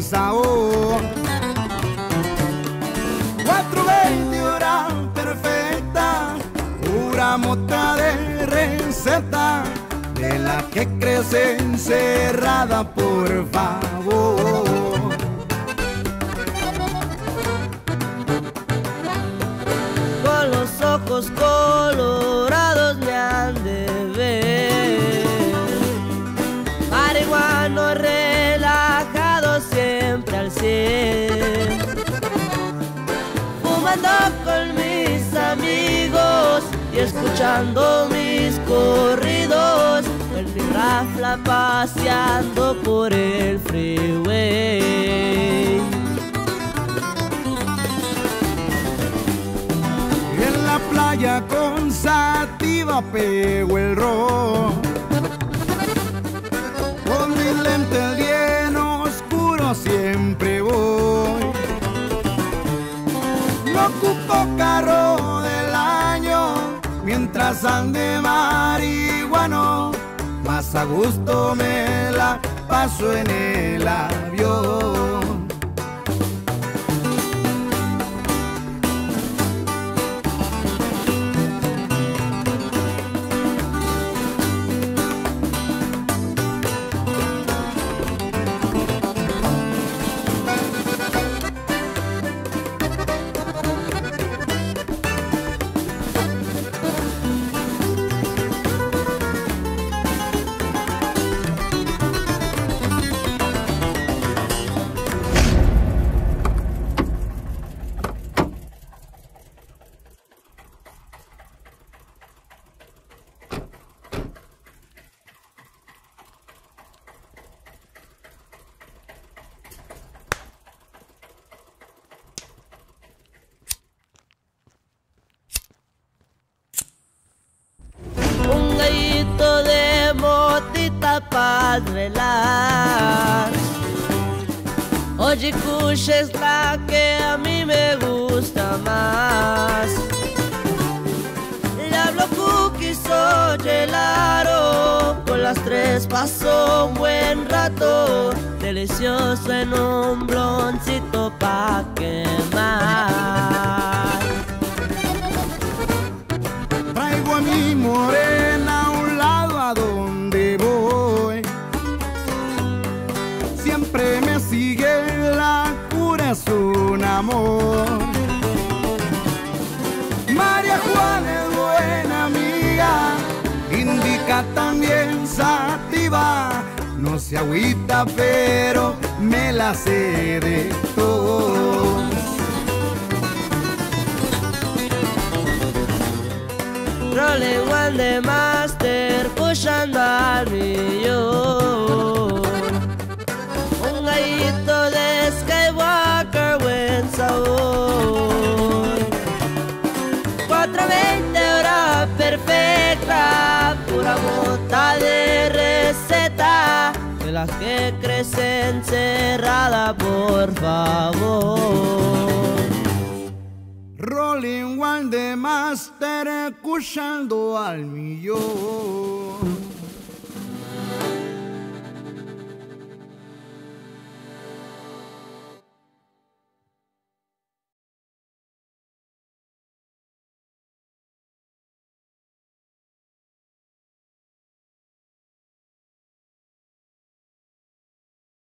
sabor. 420 hora perfecta, pura mota de receta, de la que crece encerrada, por favor. Con los ojos colorados escuchando mis corridos. Mi rafla paseando por el freeway. En la playa con sativa pego el ron. Con mis lentes bien oscuros siempre voy. No ocupo carro año mientras ande marihuano. Más a gusto me la paso en el avión. Para relax. Oye, Kush la que a mí me gusta más. Le hablo cookies o gelaro. Con las tres paso un buen rato. Delicioso en un bloncito pa' quemar. Traigo a mi morena es un amor. María Juana es buena amiga, indica también sativa. No se agüita, pero me la sé de todo. Rolling one de master pushando al millón. Que crece encerrada, por favor. Rolling One de Master escuchando al millón.